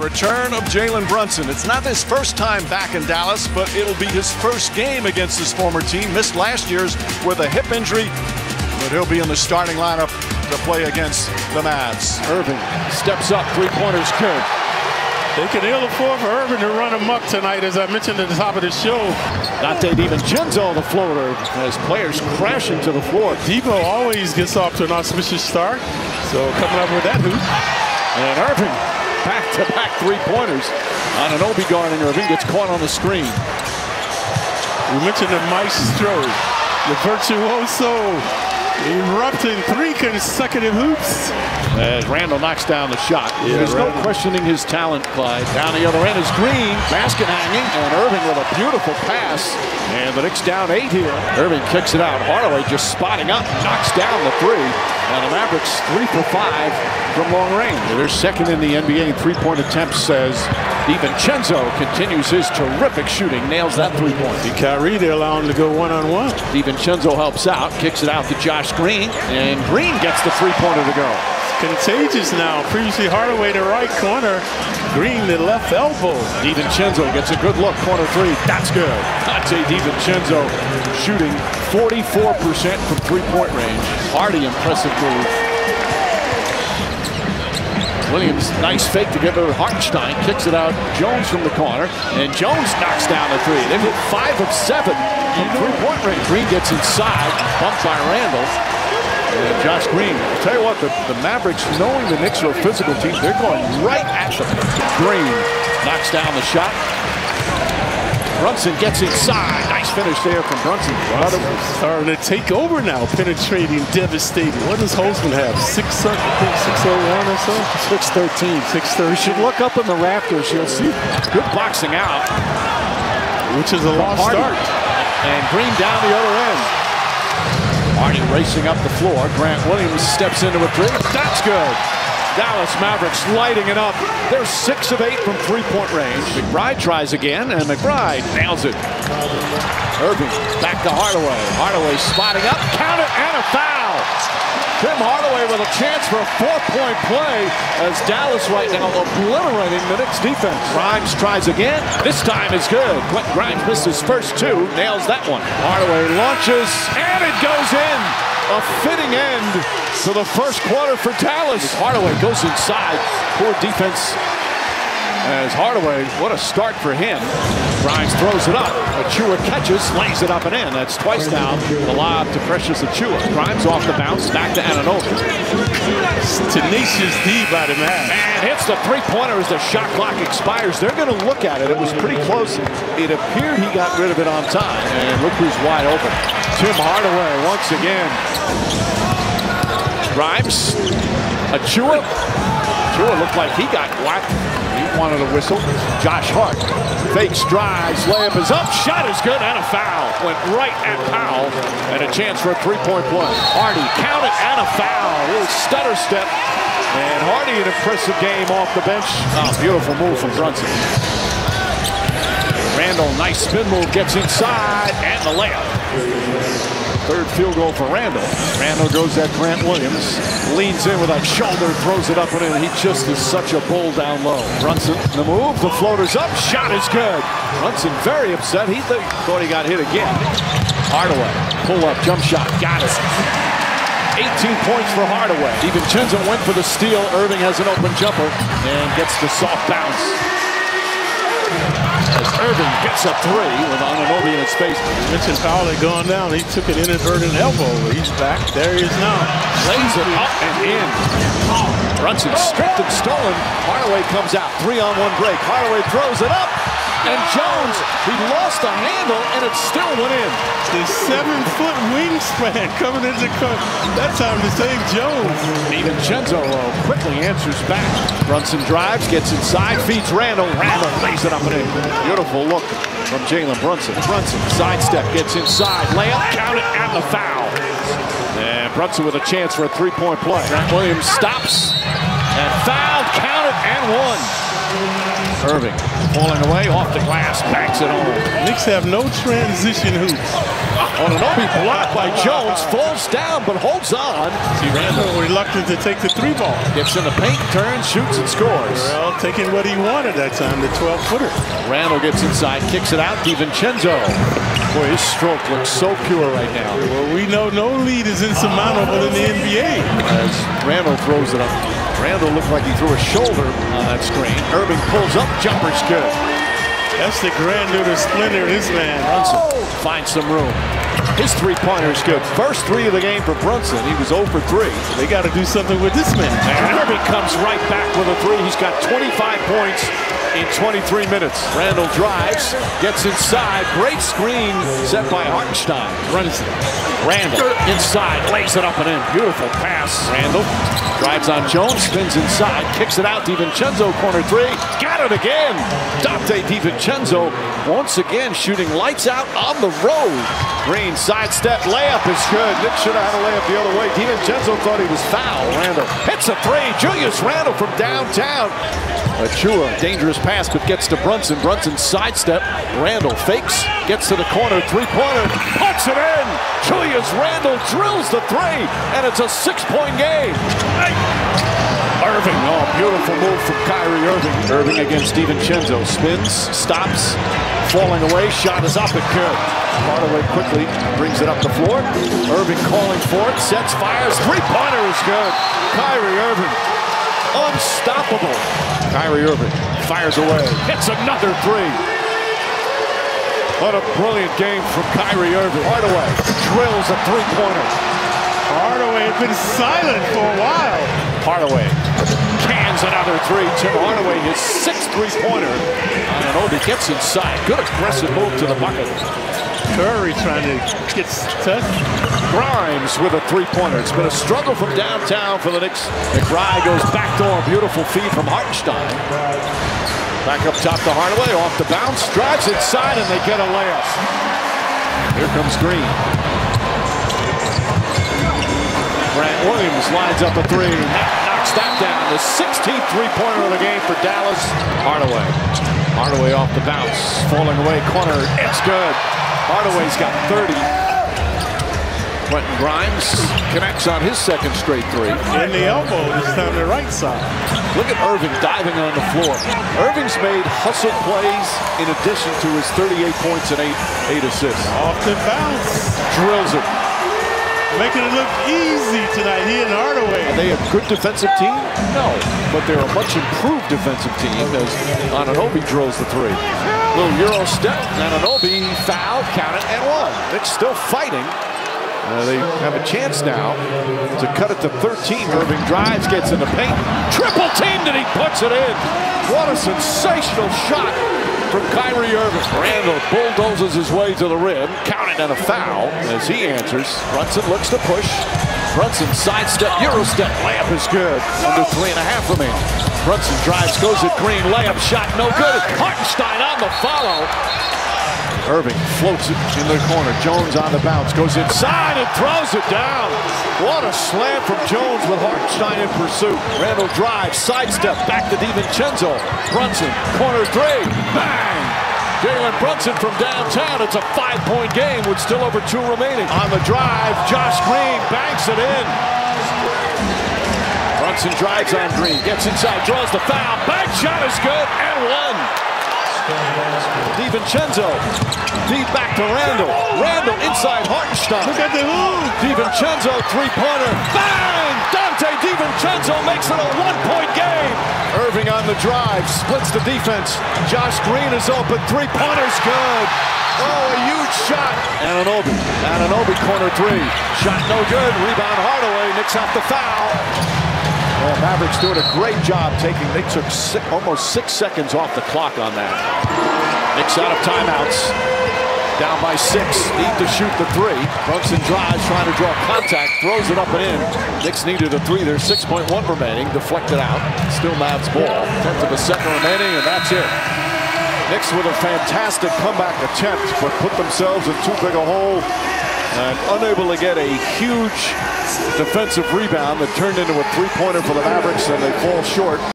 return of Jalen Brunson. It's not his first time back in Dallas, but it'll be his first game against his former team. Missed last year's with a hip injury, but he'll be in the starting lineup to play against the Mavs. Irving steps up, three-pointers good. They can ill afford for Irving to run amok tonight, as I mentioned at the top of the show. Donte DiVincenzo, the floater, as players crashing to the floor. Devo always gets off to an auspicious start, so coming up with that hoop. And Irving, back-to-back three-pointers on Anunoby guard, and Irving gets caught on the screen. We mentioned the maestro, the virtuoso, erupting three consecutive hoops. As Randle knocks down the shot. Yeah, There's Randle. no questioning his talent, Clyde. Down the other end is Green. Basket hanging. And Irving with a beautiful pass. And the Knicks down eight here. Irving kicks it out. Hardaway just spotting up. Knocks down the three. And the Mavericks three for five from long range. They're second in the NBA in three-point attempts as DiVincenzo continues his terrific shooting. Nails that three-point. See Kyrie, they allow him to go one-on-one. DiVincenzo helps out. Kicks it out to Josh Green. And Green gets the three-pointer to go. Contagious now. Previously Hardaway to right corner. Green the left elbow. DiVincenzo gets a good look, corner three. That's good. Donte DiVincenzo shooting 44% from three-point range. Hardy impressive move. Williams, nice fake to give to Hartenstein. Kicks it out. Jones from the corner. And Jones knocks down the three. They've hit five of seven from three-point range. Green gets inside. Bumped by Randle. And Josh Green. I'll tell you what, the, the Mavericks, knowing the Knicks are a physical team, they're going right at them. Green knocks down the shot. Brunson gets inside. Nice finish there from Brunson. Another Starting to take over now, penetrating, devastating. What does Holzman have? Six, I think 601 or so? 613. 630. You should look up in the rafters. You'll see good boxing out. Which is a lost Hardy. start. And Green down the other end. Hardy racing up the floor. Grant Williams steps into a three. That's good. Dallas Mavericks lighting it up. They're six of eight from three-point range. McBride tries again, and McBride nails it. Irving back to Hardaway. Hardaway spotting up. Count it, and a foul. Tim Hardaway with a chance for a four-point play as Dallas right now obliterating the Knicks defense. Grimes tries again. This time is good. Quentin Grimes misses first two. Nails that one. Hardaway launches, and it goes in. A fitting end to the first quarter for Dallas. Hardaway goes inside. Poor defense as Hardaway, what a start for him. Grimes throws it up. Achiuwa catches, lays it up and in. That's twice now. The lob to Precious Achiuwa. Grimes off the bounce, back to Anunoby. Tenacious D by the man. And hits the three-pointer as the shot clock expires. They're going to look at it. It was pretty close. It appeared he got rid of it on time. And look who's wide open. Tim Hardaway once again. Grimes. Achiuwa. Achiuwa looked like he got whacked. He wanted a whistle. Josh Hart fakes, drives, layup is up, shot is good, and a foul. Went right at Powell, and a chance for a three-point play. Hardy, count it, and a foul. Little stutter step. And Hardy, an impressive game off the bench. Oh, beautiful move from Brunson. Randle, nice spin move, gets inside, and the layup. Third field goal for Randle. Randle goes at Grant Williams. Leans in with that shoulder, throws it up and in. He just is such a bull down low. Brunson, the move, the floater's up, shot is good. Brunson very upset. He th thought he got hit again. Hardaway, pull up, jump shot, got it. 18 points for Hardaway. DiVincenzo went for the steal. Irving has an open jumper and gets the soft bounce. Irving gets a three with Anunoby in. You mentioned Powell had gone down. He took an inadvertent elbow. He's back. There he is now. Lays it up and in. Brunson stripped and stolen. Hardaway comes out. Three on one break. Hardaway throws it up. And Jones, he lost the handle and it still went in. The seven-foot wingspan coming into court. That time to save Jones. DiVincenzo quickly answers back. Brunson drives, gets inside, feeds Randle. Randle lays it up and in. Beautiful look from Jalen Brunson. Brunson sidestep, gets inside, layup, count it, and the foul. And Brunson with a chance for a three-point play. Grant Williams stops and fouled, count it, and one. Irving falling away off the glass, banks it home. Knicks have no transition hoops. On an Anunoby blocked by Jones, falls down but holds on. See Randle reluctant to take the three ball. Gets in the paint, turns, shoots, and scores. Well, taking what he wanted that time, the 12 footer. Randle gets inside, kicks it out. DiVincenzo. Boy, his stroke looks so pure right now. Well, we know no lead is insurmountable in the NBA. As Randle throws it up. Randle looked like he threw a shoulder uh, on that screen. Irving pulls up, jumper's good. That's the grandeur, splendor of this man. Brunson finds some room. His three-pointer is good. First three of the game for Brunson. He was 0 for 3. They got to do something with this man. And Irving comes right back with a three. He's got 25 points in 23 minutes. Randle drives, gets inside. Great screen set by Hartenstein. Brunson. Randle inside, lays it up and in. Beautiful pass. Randle drives on Jones, spins inside, kicks it out. DiVincenzo corner three. Got it again. Donte DiVincenzo once again shooting lights out on the road. Green sidestep layup is good. Nick should have had a layup the other way. DiVincenzo thought he was foul. Randle hits a three. Julius Randle from downtown. Achiuwa, dangerous pass, but gets to Brunson. Brunson sidestep. Randle fakes, gets to the corner, three-pointer, puts it in. Julius Randle drills the three, and it's a six-point game. Irving, oh, beautiful move from Kyrie Irving. Irving against DiVincenzo, spins, stops, falling away, shot is up and good. Hardaway quickly brings it up the floor. Irving calling for it, sets, fires, three-pointer is good. Kyrie Irving, unstoppable. Kyrie Irving fires away, hits another three. What a brilliant game from Kyrie Irving. Hardaway drills a three-pointer. Hardaway has been silent for a while. Hardaway cans another three. Tim Hardaway, his sixth three-pointer. Anunoby gets inside. Good aggressive move to the bucket. Curry trying to get touched. Grimes with a three-pointer. It's been a struggle from downtown for the Knicks. McBride goes back door. Beautiful feed from Hartenstein. Back up top to Hardaway. Off the bounce. Drives inside and they get a layup. Here comes Green. Grant Williams lines up a three. Knocks that down. The 16th three-pointer of the game for Dallas. Hardaway. Hardaway off the bounce. Falling away corner. It's good. Hardaway's got 30. Quentin Grimes connects on his second straight three. In the elbow, this time the right side. Look at Irving diving on the floor. Irving's made hustle plays in addition to his 38 points and eight, eight assists. Off the bounce. Drills it. Making it look easy tonight. He and Hardaway. Are they a good defensive team? No. But they're a much improved defensive team as Anunoby drills the three. Little Euro step. Anunoby foul, count it, and one. Knicks still fighting. Uh, they have a chance now to cut it to 13. Irving drives, gets in the paint. Triple teamed and he puts it in. What a sensational shot from Kyrie Irving. Randle bulldozes his way to the rim. Counted and a foul as he answers. Brunson looks to push. Brunson sidestep, Euro step. Layup is good. Under three and a half remaining. Brunson drives, goes at green. Layup shot, no good. Ah! Hartenstein on the follow. Irving floats it in the corner. Jones on the bounce, goes inside and throws it down. What a slam from Jones with Hartenstein in pursuit. Randle drives, sidestep, back to DiVincenzo. Brunson, corner three, bang! Jalen Brunson from downtown. It's a five-point game with still over two remaining. On the drive, Josh Green banks it in. Brunson drives on Green, gets inside, draws the foul. Back shot is good, and one. DiVincenzo. Deep back to Randle. Randle inside Hartenstein. Look at the move. DiVincenzo three-pointer. Bang! Donte DiVincenzo makes it a one-point game. Irving on the drive, splits the defense. Josh Green is open. Three-pointer's good. Oh, a huge shot. Anunoby. Anunoby corner three. Shot no good. Rebound Hardaway. Knicks off the foul. Well, Mavericks doing a great job taking. They took six, almost six seconds off the clock on that. Knicks out of timeouts. Down by six. Need to shoot the three. Brunson drives, trying to draw contact. Throws it up and in. Knicks needed a three. There's 6.1 remaining. Deflected out. Still Mavs ball. Tenth of a second remaining, and that's it. Knicks with a fantastic comeback attempt, but put themselves in too big a hole and unable to get a huge defensive rebound that turned into a three-pointer for the Mavericks, and they fall short.